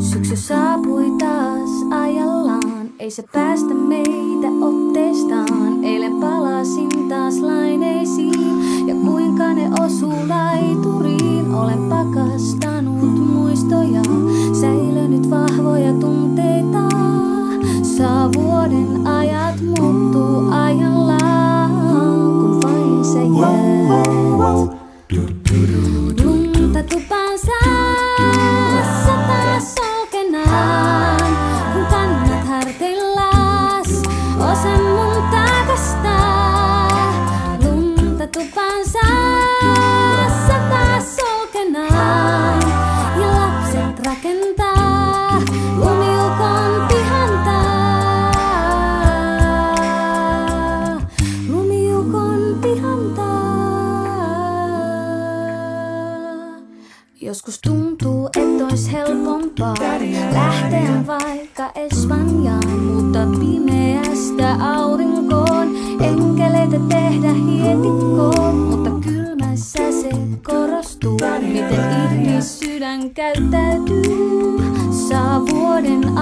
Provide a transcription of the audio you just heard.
Syksy saapui taas ajallaan, ei se päästä meitä otteestaan. Lunta tupansa sataa solkenaan, ja lapset rakentaa lumiukon pihanta. Lumiukon pihanta. Joskus tuntuu, että ois helpompaa lähteä vaikka Espanjaan, mutta pimeästä aurinkoon, enkeleitä tehdä hietikkoon, sydän käyttäytyy, saa vuoden